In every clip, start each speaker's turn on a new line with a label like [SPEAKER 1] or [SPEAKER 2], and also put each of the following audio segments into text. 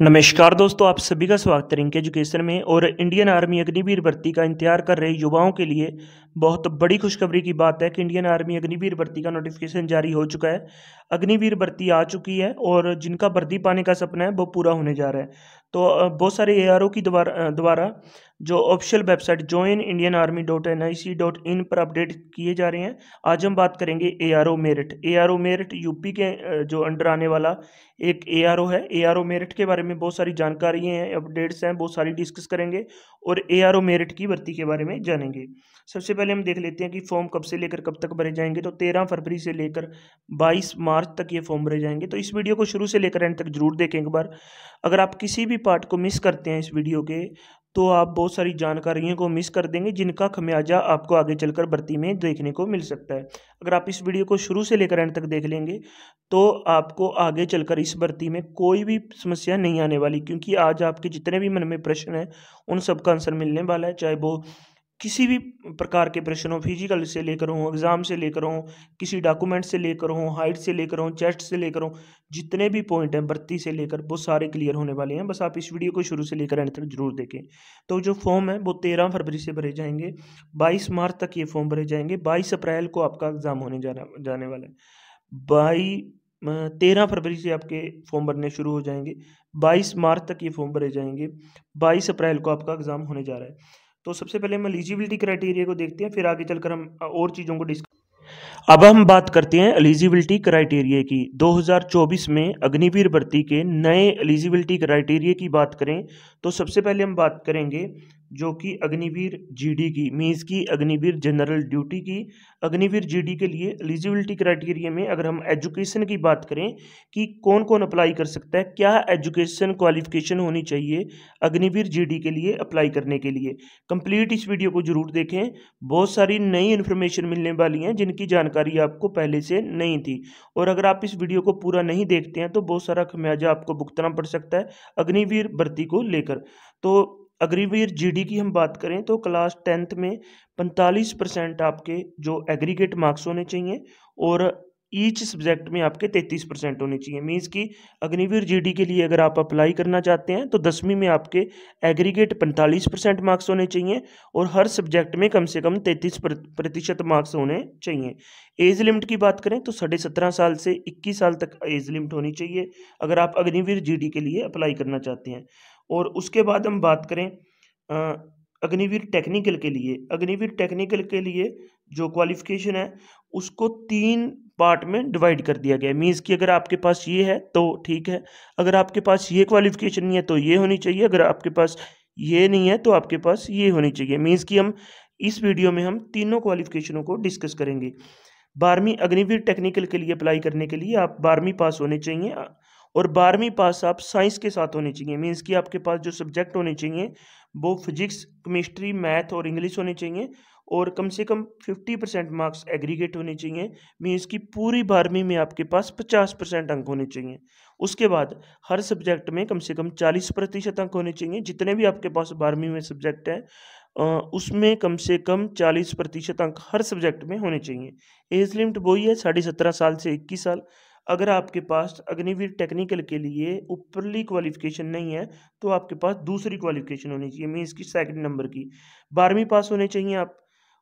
[SPEAKER 1] नमस्कार दोस्तों, आप सभी का स्वागत है एजुकेशन में और इंडियन आर्मी अग्निवीर भर्ती का इंतज़ार कर रहे युवाओं के लिए बहुत बड़ी खुशखबरी की बात है कि इंडियन आर्मी अग्निवीर भर्ती का नोटिफिकेशन जारी हो चुका है। अग्निवीर भर्ती आ चुकी है और जिनका भर्ती पाने का सपना है, वो पूरा होने जा रहा है। तो बहुत सारे ए आर ओ की द्वारा जो official website join Indian army dot N I C dot in पर अपडेट किए जा रहे हैं। आज हम बात करेंगे A R O merit A R O merit UP के जो अंडर आने वाला एक ए आर ओ है। ए आर ओ मेरिट के बारे में बहुत सारी जानकारी हैं अपडेट्स हैं, बहुत सारी डिस्कस करेंगे और ए आर ओ मेरिट की भर्ती के बारे में जानेंगे। सबसे पहले हम देख लेते हैं कि फॉर्म कब से लेकर कब तक भरे जाएँगे। तो तेरह फरवरी से लेकर बाईस मार्च तक ये फॉर्म भरे जाएँगे। तो इस वीडियो को शुरू से लेकर एंड तक ज़रूर देखें एक बार। अगर आप किसी भी पार्ट को मिस करते हैं इस वीडियो के तो आप बहुत सारी जानकारियों को मिस कर देंगे, जिनका खमियाजा आपको आगे चलकर भर्ती में देखने को मिल सकता है। अगर आप इस वीडियो को शुरू से लेकर एंड तक देख लेंगे तो आपको आगे चलकर इस भर्ती में कोई भी समस्या नहीं आने वाली, क्योंकि आज आपके जितने भी मन में प्रश्न हैं, उन सब का आंसर मिलने वाला है, चाहे वो किसी भी प्रकार के प्रश्न हो फ़िज़िकल से लेकर हों एग्ज़ाम से लेकर हों, किसी डॉक्यूमेंट से लेकर हों हाइट से लेकर हों चेस्ट से लेकर हों, जितने भी पॉइंट हैं, भर्ती से लेकर, वो सारे क्लियर होने वाले हैं। बस आप इस वीडियो को शुरू से लेकर एंड तक ज़रूर देखें। तो जो फॉर्म है, वो तेरह फरवरी से भरे जाएँगे, बाईस मार्च तक ये फॉर्म भरे जाएँगे, बाईस अप्रैल को आपका एग्ज़ाम होने जाना, जाने वाला है। बाई तेरह फरवरी से आपके फॉर्म भरने शुरू हो जाएँगे, बाईस मार्च तक ये फॉर्म भरे जाएँगे, बाईस अप्रैल को आपका एग्ज़ाम होने जा रहा है। तो सबसे पहले हम एलिजिबिलिटी क्राइटेरिया को देखते हैं, फिर आगे चलकर हम और चीज़ों को डिस्कस अब हम बात करते हैं एलिजिबिलिटी क्राइटेरिया की। 2024 में अग्निवीर भर्ती के नए एलिजिबिलिटी क्राइटेरिया की बात करें तो सबसे पहले हम बात करेंगे जो कि अग्निवीर जीडी की मीन्स की अग्निवीर जनरल ड्यूटी की, अग्निवीर जीडी के लिए एलिजिबिलिटी क्राइटेरिया में अगर हम एजुकेशन की बात करें कि कौन कौन अप्लाई कर सकता है, क्या एजुकेशन क्वालिफिकेशन होनी चाहिए अग्निवीर जीडी के लिए अप्लाई करने के लिए। कंप्लीट इस वीडियो को ज़रूर देखें। बहुत सारी नई इन्फॉर्मेशन मिलने वाली हैं जिनकी जानकारी आपको पहले से नहीं थी। और अगर आप इस वीडियो को पूरा नहीं देखते हैं तो बहुत सारा खमियाजा आपको भुगतना पड़ सकता है अग्निवीर भर्ती को लेकर। तो अग्रिवीर जीडी की हम बात करें तो क्लास टेंथ में पैंतालीस परसेंट आपके जो एग्रीगेट मार्क्स होने चाहिए और ईच सब्जेक्ट में आपके तैंतीस परसेंट होने चाहिए। मीन्स कि अग्निवीर जीडी के लिए अगर आप अप्लाई करना चाहते हैं तो दसवीं में आपके एग्रीगेट पैंतालीस परसेंट मार्क्स होने चाहिए और हर सब्जेक्ट में कम से कम तैंतीस प्रतिशत मार्क्स होने चाहिए। एज लिमिट की बात करें तो साढ़े सत्रह साल से इक्कीस साल तक एज लिमिट होनी चाहिए अगर आप अग्निवीर जीडी के लिए अप्लाई करना चाहते हैं। और उसके बाद हम बात करें अग्निवीर टेक्निकल के लिए। अग्निवीर टेक्निकल के लिए जो क्वालिफिकेशन है, उसको तीन पार्ट में डिवाइड कर दिया गया मीन्स कि अगर आपके पास ये है तो ठीक है। अगर आपके पास ये क्वालिफिकेशन नहीं है तो ये होनी चाहिए। अगर आपके पास ये नहीं है तो आपके पास ये होनी चाहिए। मीन्स कि हम इस वीडियो में हम तीनों क्वालिफिकेशनों को डिस्कस करेंगे। बारहवीं अग्निवीर टेक्निकल के लिए अप्लाई करने के लिए आप बारहवीं पास होने चाहिए। और बारहवीं पास आप साइंस के साथ होने चाहिए। मीन्स कि आपके पास जो सब्जेक्ट होने चाहिए, वो फिजिक्स, केमिस्ट्री, मैथ और इंग्लिश होने चाहिए और कम से कम फिफ्टी परसेंट मार्क्स एग्रीगेट होने चाहिए। मीन्स कि पूरी बारहवीं में आपके पास पचास परसेंट अंक होने चाहिए। उसके बाद हर सब्जेक्ट में कम से कम चालीस प्रतिशत अंक होने चाहिए, जितने भी आपके पास बारहवीं में सब्जेक्ट हैं उसमें कम से कम चालीस प्रतिशत अंक हर सब्जेक्ट में होने चाहिए। एज लिमिट वही है, साढ़े सत्रह साल से इक्कीस साल। अगर आपके पास अग्निवीर टेक्निकल के लिए ऊपरली क्वालिफिकेशन नहीं है तो आपके पास दूसरी क्वालिफिकेशन होनी चाहिए मीन्स की सेकंड नंबर की। बारहवीं पास होने चाहिए आप,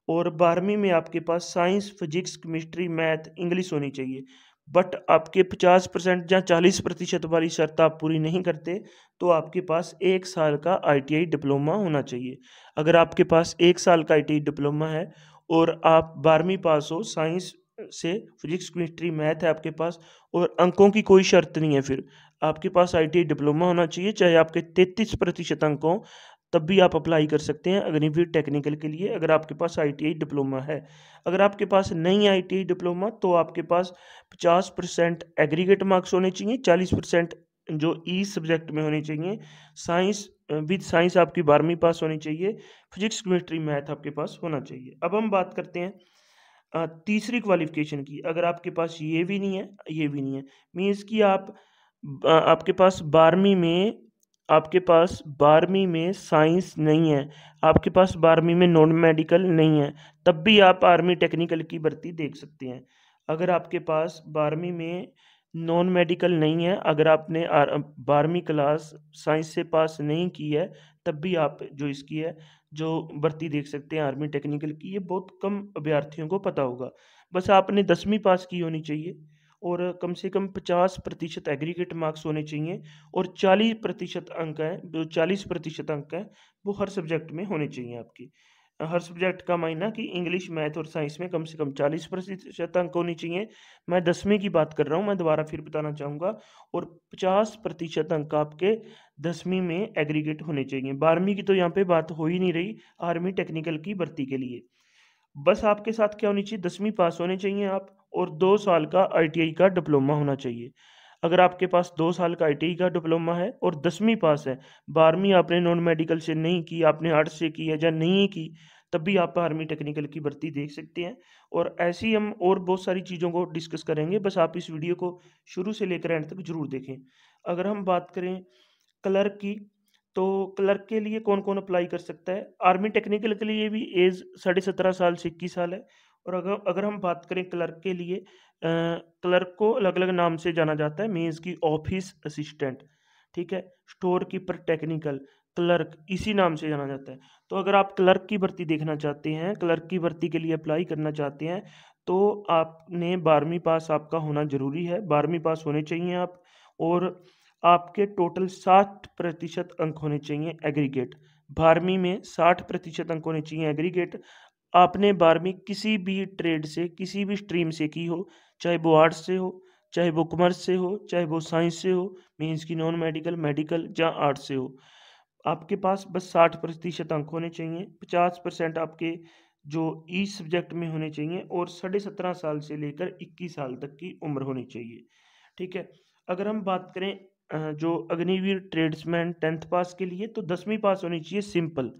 [SPEAKER 1] और बारहवीं में आपके पास science physics chemistry math English होनी चाहिए। बट आपके पचास परसेंट या चालीस प्रतिशत वाली शर्त आप पूरी नहीं करते तो आपके पास एक साल का आईटीआई डिप्लोमा होना चाहिए। अगर आपके पास एक साल का आईटीआई डिप्लोमा है, और आप बारहवीं पास हो साइंस से फिजिक्स केमिस्ट्री मैथ है आपके पास, और अंकों की कोई शर्त नहीं है फिर। आपके पास आई डिप्लोमा होना चाहिए, चाहे आपके तैंतीस प्रतिशत अंक हों, तब भी आप अप्लाई कर सकते हैं अग्निवीर टेक्निकल के लिए, अगर आपके पास आई डिप्लोमा है। अगर आपके पास नहीं आई डिप्लोमा तो आपके पास पचास परसेंट एग्रीगेट मार्क्स होने चाहिए, चालीस परसेंट जो ई सब्जेक्ट में होने चाहिए साइंस विद साइंस आपकी बारहवीं पास होनी चाहिए फिजिक्स केमिस्ट्री मैथ आपके पास होना चाहिए। अब हम बात करते हैं तीसरी क्वालिफिकेशन की। अगर आपके पास ये भी नहीं है, ये भी नहीं है। मीन्स कि आप आपके पास बारहवीं में, आपके पास बारहवीं में साइंस नहीं है। आपके पास बारहवीं में नॉन मेडिकल नहीं है। तब भी आप आर्मी टेक्निकल की भर्ती देख सकते हैं। अगर आपके पास बारहवीं में नॉन मेडिकल नहीं है, अगर आपने बारहवीं क्लास साइंस से पास नहीं की है, तब भी आप जो इसकी है जो भर्ती देख सकते हैं आर्मी टेक्निकल की, ये बहुत कम अभ्यर्थियों को पता होगा। बस आपने दसवीं पास की होनी चाहिए और कम से कम पचास प्रतिशत एग्रीगेट मार्क्स होने चाहिए और चालीस प्रतिशत अंक हैं, जो चालीस प्रतिशत अंक हैं, वो हर सब्जेक्ट में होने चाहिए आपकी। हर सब्जेक्ट का मायना कि इंग्लिश मैथ और साइंस में कम से कम चालीस प्रतिशत अंक होनी चाहिए। मैं दसवीं की बात कर रहा हूँ, मैं दोबारा फिर बताना चाहूँगा। और पचास प्रतिशत अंक आपके दसवीं में एग्रीगेट होने चाहिए। बारहवीं की तो यहाँ पे बात हो ही नहीं रही, आर्मी टेक्निकल की भर्ती के लिए। बस आपके साथ क्या होनी चाहिए? दसवीं पास होने चाहिए आप और दो साल का आईटीआई का डिप्लोमा होना चाहिए। अगर आपके पास दो साल का आई का डिप्लोमा है और दसवीं पास है, बारहवीं आपने नॉन मेडिकल से नहीं की, आपने आर्ट्स से की है या नहीं की, तब भी आप आर्मी टेक्निकल की भर्ती देख सकते हैं। और ऐसी हम और बहुत सारी चीज़ों को डिस्कस करेंगे, बस आप इस वीडियो को शुरू से लेकर एंड तक ज़रूर देखें। अगर हम बात करें क्लर्क की तो क्लर्क के लिए कौन कौन अप्लाई कर सकता है? आर्मी टेक्निकल के लिए भी एज साढ़े सत्रह साल से इक्कीस साल है। और अगर अगर हम बात करें क्लर्क के लिए क्लर्क को अलग अलग नाम से जाना जाता है मीन्स की ऑफ़िस असिस्टेंट ठीक है? स्टोर कीपर टेक्निकल क्लर्क इसी नाम से जाना जाता है। तो अगर आप क्लर्क की भर्ती देखना चाहते हैं क्लर्क की भर्ती के लिए अप्लाई करना चाहते हैं तो आपने बारहवीं पास आपका होना ज़रूरी है। बारहवीं पास होने चाहिए आप, और आपके टोटल साठ प्रतिशत अंक होने चाहिए एग्रीगेट बारहवीं में साठ प्रतिशत अंक होने चाहिए एग्रीगेट आपने बारहवीं किसी भी ट्रेड से, किसी भी स्ट्रीम से की हो चाहे वो आर्ट्स से हो, चाहे वो कॉमर्स से हो, चाहे वो साइंस से हो मीन्स की नॉन मेडिकल मेडिकल या आर्ट्स से हो। आपके पास बस साठ प्रतिशत अंक होने चाहिए, पचास परसेंट आपके जो ई सब्जेक्ट में होने चाहिए और साढ़े सत्रह साल से लेकर इक्कीस साल तक की उम्र होनी चाहिए, ठीक है? अगर हम बात करें जो अग्निवीर ट्रेड्समैन टेंथ पास के लिए तो दसवीं पास होनी चाहिए सिंपल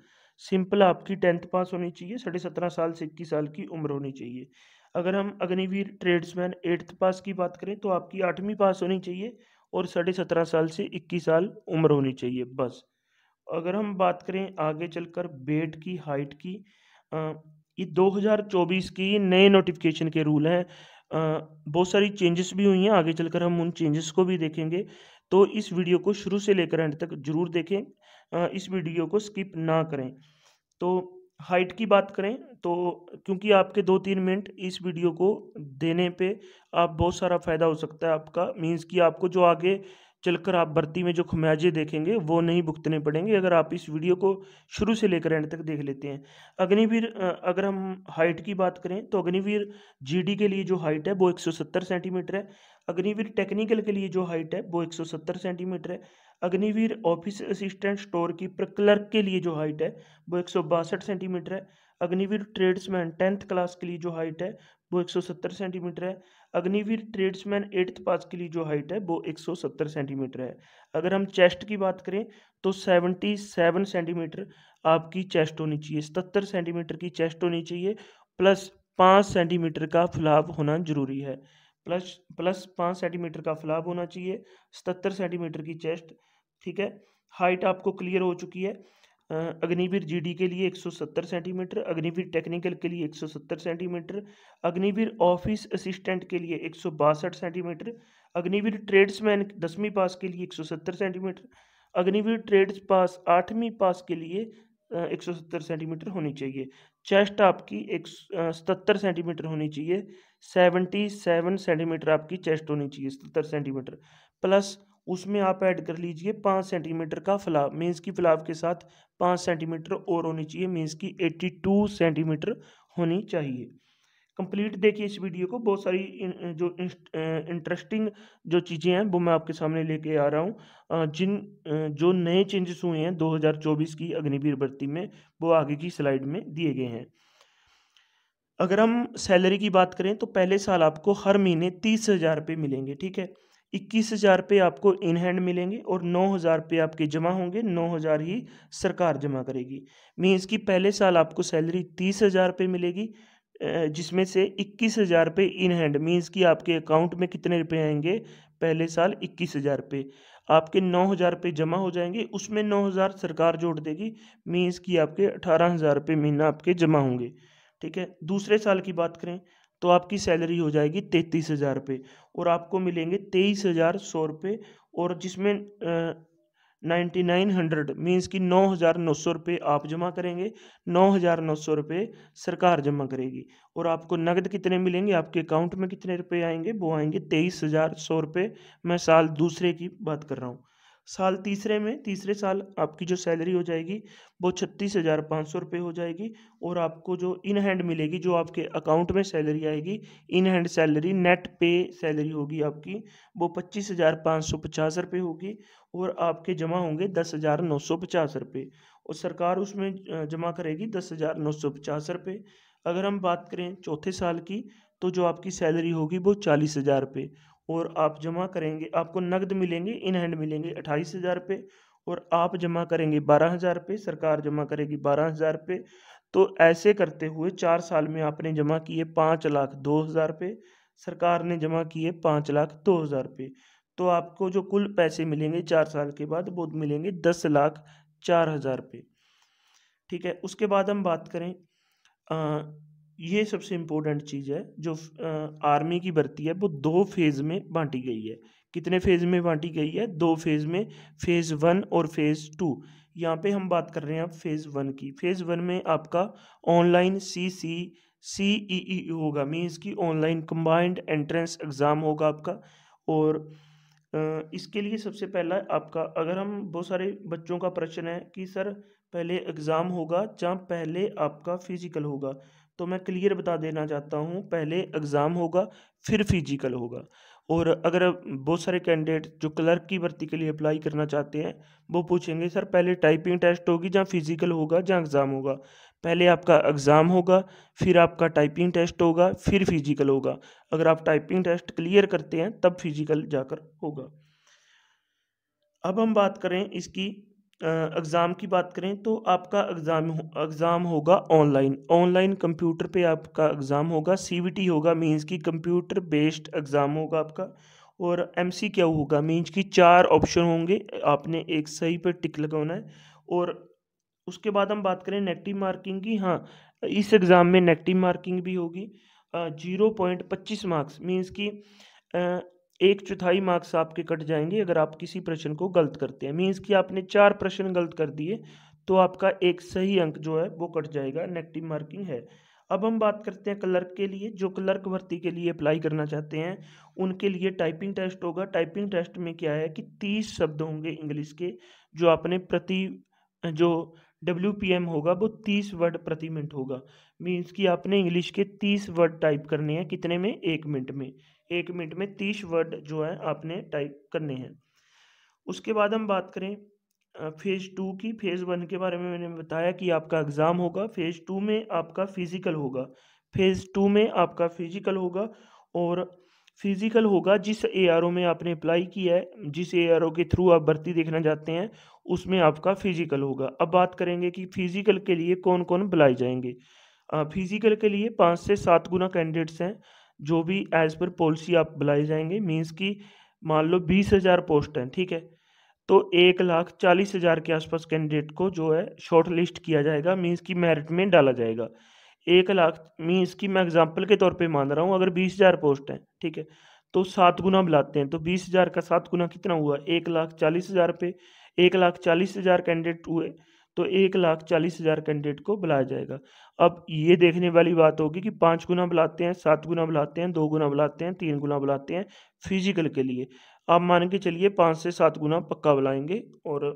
[SPEAKER 1] सिंपल आपकी टेंथ पास होनी चाहिए, साढ़े सत्रह साल से इक्कीस साल की उम्र होनी चाहिए। अगर हम अग्निवीर ट्रेड्समैन एट्थ पास की बात करें तो आपकी आठवीं पास होनी चाहिए और साढ़े सत्रह साल से इक्कीस साल उम्र होनी चाहिए बस। अगर हम बात करें आगे चलकर बेड की हाइट की ये 2024 की नए नोटिफिकेशन के रूल हैं। बहुत सारी चेंजेस भी हुई हैं आगे चलकर हम उन चेंजेस को भी देखेंगे। तो इस वीडियो को शुरू से लेकर एंड तक ज़रूर देखें। आ, इस वीडियो को स्किप ना करें। तो हाइट की बात करें तो क्योंकि आपके दो तीन मिनट इस वीडियो को देने पे आप बहुत सारा फ़ायदा हो सकता है आपका। मीन्स कि आपको जो आगे चलकर आप भर्ती में जो खमियाजे देखेंगे, वो नहीं भुगतने पड़ेंगे। अगर आप इस वीडियो को शुरू से लेकर एंड तक देख लेते हैं। अग्निवीर अगर हम हाइट की बात करें तो अग्निवीर जीडी के लिए जो हाइट है, वो 170 सेंटीमीटर है। अग्निवीर टेक्निकल के लिए जो हाइट है, वो 170 सेंटीमीटर है। Agniveer office assistant store keeper clerk के लिए जो हाइट है, वो एक सौ बासठ सेंटीमीटर है। अग्निवीर ट्रेड्समैन टेंथ क्लास के लिए जो हाइट है, वो 170 सेंटीमीटर है। अग्निवीर ट्रेड्समैन एट्थ पास के लिए जो हाइट है, वो 170 सेंटीमीटर है। अगर हम चेस्ट की बात करें तो 77 सेंटीमीटर आपकी चेस्ट होनी चाहिए सतर सेंटीमीटर की चेस्ट होनी चाहिए, प्लस पाँच सेंटीमीटर का फलाव होना ज़रूरी है। प्लस प्लस पाँच सेंटीमीटर का फलाव होना चाहिए सतर सेंटीमीटर की चेस्ट, ठीक है? हाइट आपको क्लियर हो चुकी है। अग्निवीर जीडी के लिए 170 सेंटीमीटर, अग्निवीर टेक्निकल के लिए 170 सेंटीमीटर, अग्निवीर ऑफ़िस असिस्टेंट के लिए एक सौ बासठ सेंटीमीटर, अग्निवीर ट्रेड्समैन दसवीं पास के लिए 170 सेंटीमीटर, अग्निवीर ट्रेड्स पास आठवीं पास के लिए एक सौ सत्तर सेंटीमीटर होनी चाहिए। चेस्ट आपकी एक सतर सेंटीमीटर होनी चाहिए। सेवेंटी सेवन सेंटीमीटर आपकी चेस्ट होनी चाहिए, सत्तर सेंटीमीटर। प्लस उसमें आप ऐड कर लीजिए पाँच सेंटीमीटर का फलाव मीन्स की फलाव के साथ पाँच सेंटीमीटर और होनी चाहिए, मीन्स की एट्टी टू सेंटीमीटर होनी चाहिए। कंप्लीट देखिए इस वीडियो को, बहुत सारी जो इंटरेस्टिंग जो चीज़ें हैं, वो मैं आपके सामने लेके आ रहा हूँ। जिन जो नए चेंजेस हुए हैं 2024 की अग्निवीर भर्ती में, वो आगे की स्लाइड में दिए गए हैं। अगर हम सैलरी की बात करें तो पहले साल आपको हर महीने तीस हज़ार रुपये मिलेंगे, ठीक है? इक्कीस हज़ार रुपये आपको इन हैंड मिलेंगे और नौ हज़ार रुपये आपके जमा होंगे, नौ हज़ार ही सरकार जमा करेगी। मीन्स की पहले साल आपको सैलरी तीस हज़ार रुपये मिलेगी जिसमें से इक्कीस हज़ार रुपये इन हैंड मीन्स कि आपके अकाउंट में कितने रुपये आएँगे, पहले साल इक्कीस हज़ार रुपये। आपके नौ हज़ार रुपये जमा हो जाएँगे, उसमें नौ हज़ार सरकार जोड़ देगी मीन्स की आपके अठारह हज़ार रुपये महीना आपके जमा होंगे। ठीक है? दूसरे साल की बात करें तो आपकी सैलरी हो जाएगी तैंतीस हज़ार रुपये और आपको मिलेंगे तेईस हज़ार सौ रुपये और जिसमें नाइन्टी नाइन हंड्रेड मीन्स कि नौ हज़ार नौ सौ रुपये आप जमा करेंगे, नौ हज़ार नौ सौ रुपये सरकार जमा करेगी और आपको नकद कितने मिलेंगे, आपके अकाउंट में कितने रुपए आएँगे, वो आएँगे तेईस हज़ार सौ रुपये मैं साल दूसरे की बात कर रहा हूँ। साल तीसरे में, तीसरे साल आपकी जो सैलरी हो जाएगी, वो छत्तीस हज़ार पाँच सौ रुपये हो जाएगी और आपको जो इन हैंड मिलेगी, जो आपके अकाउंट में सैलरी आएगी, in hand salary, net pay salary होगी आपकी, वो पच्चीस हज़ार पाँच सौ पचास रुपये होगी और आपके जमा होंगे दस हज़ार नौ सौ पचास रुपये और सरकार उसमें जमा करेगी दस हज़ार नौ सौ पचास रुपये। अगर हम बात करें चौथे साल की तो जो आपकी सैलरी होगी वो चालीस हज़ार रुपये और आप जमा करेंगे आपको नकद मिलेंगे इन हैंड मिलेंगे अट्ठाईस हज़ार रुपये और आप जमा करेंगे बारह हज़ार रुपये सरकार जमा करेगी बारह हज़ार रुपये। तो ऐसे करते हुए चार साल में आपने जमा किए पाँच लाख दो हज़ार रुपये सरकार ने जमा किए पाँच लाख दो हज़ार रुपये। तो आपको जो कुल पैसे मिलेंगे चार साल के बाद वो मिलेंगे दस लाख चार हज़ार रुपये। ठीक है उसके बाद हम बात करें आ, ये सबसे इम्पोर्टेंट चीज़ है, जो आर्मी की भर्ती है, वो दो फ़ेज़ में बांटी गई है। कितने फ़ेज़ में बांटी गई है? दो फ़ेज़ में फ़ेज़ वन और फ़ेज़ टू यहाँ पे हम बात कर रहे हैं अब फ़ेज़ वन की। फ़ेज़ वन में आपका ऑनलाइन सी सी सी ई ई होगा मीन्स की ऑनलाइन कंबाइंड एंट्रेंस एग्ज़ाम होगा आपका। और इसके लिए सबसे पहला आपका, अगर हम बहुत सारे बच्चों का प्रश्न है कि, सर, पहले एग्ज़ाम होगा जहाँ पहले आपका फ़िज़िकल होगा? तो मैं क्लियर बता देना चाहता हूँ, पहले एग्ज़ाम होगा, फिर फ़िज़िकल होगा। और अगर बहुत सारे कैंडिडेट जो क्लर्क की भर्ती के लिए अप्लाई करना चाहते हैं, वो पूछेंगे, सर, पहले टाइपिंग टेस्ट होगी जहाँ फ़िज़िकल होगा, जहाँ एग्ज़ाम होगा? पहले आपका एग्ज़ाम होगा, फिर आपका टाइपिंग टेस्ट होगा, फिर फ़िज़िकल होगा। अगर आप टाइपिंग टेस्ट क्लियर करते हैं, तब फ़िज़िकल जाकर होगा। अब हम बात करें इसकी एग्ज़ाम की बात करें तो आपका एग्ज़ाम एग्ज़ाम होगा ऑनलाइन। ऑनलाइन कंप्यूटर पे आपका एग्ज़ाम होगा सीवीटी होगा, मींस की कंप्यूटर बेस्ड एग्ज़ाम होगा आपका, और एमसी क्या होगा, मींस की चार ऑप्शन होंगे, आपने एक सही पर टिक लगाना है, और उसके बाद हम बात करें नेगेटिव मार्किंग की हाँ इस एग्ज़ाम में नेगेटिव मार्किंग भी होगी ज़ीरो पॉइंट पच्चीस मार्क्स मीन्स की एक चौथाई मार्क्स आपके कट जाएँगे अगर आप किसी प्रश्न को गलत करते हैं। मीन्स कि आपने चार प्रश्न गलत कर दिए तो आपका एक सही अंक जो है वो कट जाएगा नेगेटिव मार्किंग है। अब हम बात करते हैं क्लर्क के लिए, जो क्लर्क भर्ती के लिए अप्लाई करना चाहते हैं, उनके लिए टाइपिंग टेस्ट होगा। टाइपिंग टेस्ट में क्या है कि तीस शब्द होंगे इंग्लिश के, जो आपने प्रति, जो डब्ल्यू पी एम होगा वो तीस वर्ड प्रति मिनट होगा। मीन्स कि आपने इंग्लिश के तीस वर्ड टाइप करने हैं कितने में? एक मिनट में। एक मिनट में तीस वर्ड जो है आपने टाइप करने हैं। उसके बाद हम बात करें फ़ेज़ टू की। फ़ेज़ वन के बारे में मैंने बताया कि आपका एग्ज़ाम होगा। फ़ेज़ टू में आपका फ़िज़िकल होगा। फ़ेज़ टू में आपका फ़िज़िकल होगा और फ़िज़िकल होगा जिस एआरओ में आपने अप्लाई किया है, जिस एआरओ के थ्रू आप भर्ती देखना चाहते हैं, उसमें आपका फ़िज़िकल होगा। अब बात करेंगे कि फ़िज़िकल के लिए कौन कौन बुलाए जाएँगे फ़िज़िकल के लिए पाँच से सात गुना कैंडिडेट्स हैं। जो भी एज पर पॉलिसी आप बुलाए जाएँगे मीन्स की मान लो बीस हज़ार पोस्ट हैं, ठीक है? तो एक लाख चालीस हज़ार के आसपास कैंडिडेट को जो है शॉर्ट लिस्ट किया जाएगा मीन्स की मेरिट में डाला जाएगा। एक लाख मीन्स की मैं एग्ज़ाम्पल के तौर पे मान रहा हूँ, अगर बीस हज़ार पोस्ट हैं, ठीक है? तो सात गुना बुलाते हैं तो बीस हज़ार का सात गुना कितना हुआ? एक लाख चालीस हज़ार पे, एक लाख चालीस हज़ार कैंडिडेट हुए। तो एक लाख चालीस हज़ार कैंडिडेट को बुलाया जाएगा। अब ये देखने वाली बात होगी कि पाँच गुना बुलाते हैं, सात गुना बुलाते हैं, दो गुना बुलाते हैं, तीन गुना बुलाते हैं फ़िज़िकल के लिए। आप मान के चलिए पाँच से सात गुना पक्का बुलाएँगे और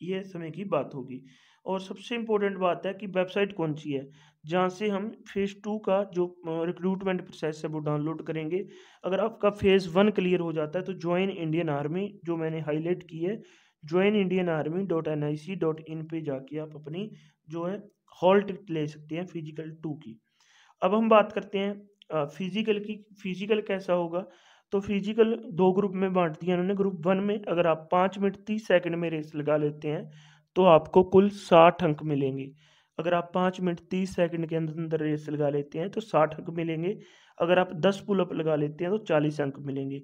[SPEAKER 1] ये समय की बात होगी। और सबसे इम्पोर्टेंट बात है कि वेबसाइट कौन सी है? जहाँ से हम फ़ेज़ टू का जो रिक्रूटमेंट प्रोसेस है वो डाउनलोड करेंगे। अगर आपका फ़ेज़ वन क्लियर हो जाता है तो ज्वाइन इंडियन आर्मी जो मैंने हाईलाइट की है join Indian army dot N I C dot in पर जाके आप अपनी जो है हॉल टिकट ले सकते हैं फ़िज़िकल टू की। अब हम बात करते हैं फ़िज़िकल की। फ़िज़िकल कैसा होगा? तो फ़िज़िकल दो ग्रुप में बांट दिया उन्होंने ग्रुप वन में अगर आप पाँच मिनट, तीस सेकंड में रेस लगा लेते हैं तो आपको कुल साठ अंक मिलेंगे। अगर आप पाँच मिनट, तीस सेकंड के अंदर अंदर रेस लगा लेते हैं तो साठ अंक मिलेंगे। अगर आप दस पुलअप लगा लेते हैं तो चालीस अंक मिलेंगे।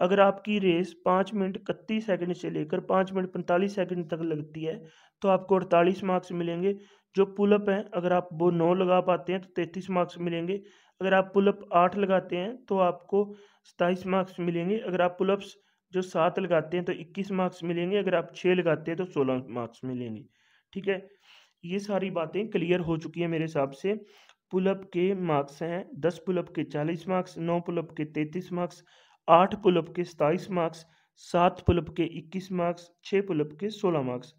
[SPEAKER 1] अगर आपकी रेस पाँच मिनट इकतीस सेकंड से लेकर पाँच मिनट पैंतालीस सेकंड तक लगती है तो आपको अड़तालीस मार्क्स मिलेंगे। जो पुलअप हैं, अगर आप वो नौ लगा पाते हैं तो तैंतीस मार्क्स मिलेंगे। अगर आप पुलअप आठ लगाते हैं तो आपको सताईस मार्क्स मिलेंगे। अगर आप पुलअप्स जो सात लगाते हैं तो इक्कीस मार्क्स मिलेंगे। अगर आप छः लगाते हैं तो सोलह मार्क्स मिलेंगे। ठीक है? ये सारी बातें क्लियर हो चुकी हैं मेरे हिसाब से। पुलअप के मार्क्स हैं, दस पुलअप के चालीस मार्क्स, नौ पुलअप के तैंतीस मार्क्स आठ पुलअप के सताईस मार्क्स सात पुलअप के इक्कीस मार्क्स छः पुलअप के सोलह मार्क्स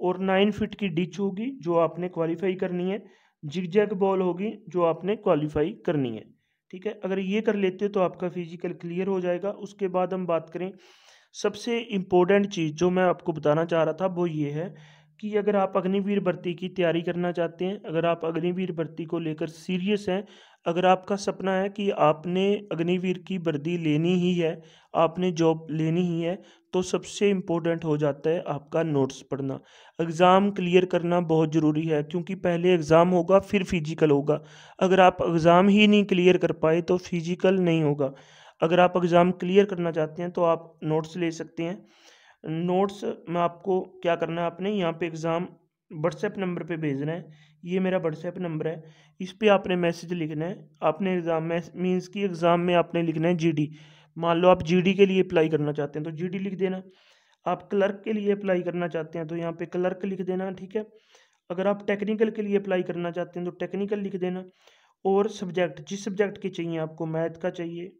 [SPEAKER 1] और नाइन फिट की डिच होगी, जो आपने क्वालिफाई करनी है. जिग बॉल होगी, जो आपने क्वालिफाई करनी है. ठीक है? अगर ये कर लेते तो आपका फ़िज़िकल क्लियर हो जाएगा. उसके बाद हम बात करें, सबसे इम्पोर्टेंट चीज़ जो मैं आपको बताना चाह रहा था, वो ये है कि अगर आप अग्निवीर भर्ती की तैयारी करना चाहते हैं, अगर आप अग्निवीर भर्ती को लेकर सीरियस हैं, अगर आपका सपना है कि आपने अग्निवीर की वर्दी लेनी ही है, आपने जॉब लेनी ही है तो सबसे इम्पोर्टेंट हो जाता है आपका नोट्स पढ़ना। एग्ज़ाम क्लियर करना बहुत ज़रूरी है, क्योंकि पहले एग्ज़ाम होगा, फिर फ़िज़िकल होगा। अगर आप एग्ज़ाम ही नहीं क्लियर कर पाए तो फ़िज़िकल नहीं होगा। अगर आप एग्ज़ाम क्लियर करना चाहते हैं तो आप नोट्स ले सकते हैं। नोट्स में आपको क्या करना है, आपने यहाँ पे एग्ज़ाम व्हाट्सएप नंबर पे भेजना है। ये मेरा व्हाट्सएप नंबर है। इस पर आपने मैसेज लिखना है। आपने एग्ज़ाम में मीन्स की एग्ज़ाम में आपने लिखना है जीडी मान लो आप जीडी के लिए अप्लाई करना चाहते हैं तो जीडी लिख देना। आप क्लर्क के लिए अप्लाई करना चाहते हैं तो यहाँ पे क्लर्क लिख देना, ठीक है? अगर आप टेक्निकल के लिए अप्लाई करना चाहते हैं तो टेक्निकल लिख देना। और सब्जेक्ट जिस सब्जेक्ट के चाहिए आपको मैथ का चाहिए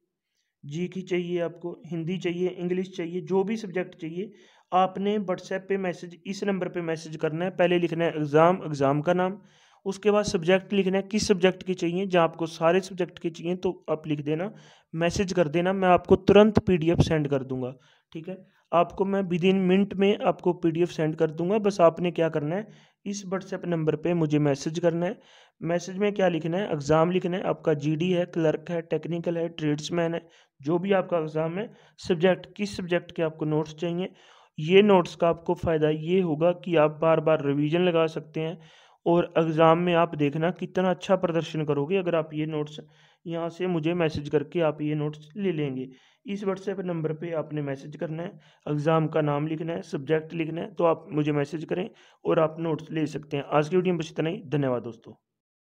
[SPEAKER 1] जी की चाहिए आपको, हिंदी चाहिए इंग्लिश चाहिए, जो भी सब्जेक्ट चाहिए, आपने व्हाट्सएप पे मैसेज इस नंबर पे मैसेज करना है। पहले लिखना है एग्ज़ाम एग्ज़ाम का नाम। उसके बाद सब्जेक्ट लिखना है किस सब्जेक्ट की चाहिए, जहाँ आपको सारे सब्जेक्ट के चाहिए तो आप लिख देना मैसेज कर देना, मैं आपको तुरंत पीडीएफ सेंड कर दूँगा। ठीक है? आपको मैं विद इन मिनट में आपको पीडीएफ सेंड कर दूँगा। बस आपने क्या करना है, इस व्हाट्सएप नंबर पे मुझे मैसेज करना है। मैसेज में क्या लिखना है? एग्ज़ाम लिखना है। आपका जीडी है क्लर्क है टेक्निकल है ट्रेड्समैन है। जो भी आपका एग्ज़ाम है, सब्जेक्ट, किस सब्जेक्ट के आपको नोट्स चाहिए, ये नोट्स का आपको फ़ायदा ये होगा कि आप बार बार रिवीजन लगा सकते हैं और एग्ज़ाम में आप देखना कितना अच्छा प्रदर्शन करोगे अगर आप ये नोट्स यहाँ से मुझे मैसेज करके आप ये नोट्स ले लेंगे। इस व्हाट्सएप नंबर पे आपने मैसेज करना है, एग्ज़ाम का नाम लिखना है, सब्जेक्ट लिखना है तो आप मुझे मैसेज करें और आप नोट्स ले सकते हैं। आज की वीडियो में बस इतना ही, धन्यवाद दोस्तों।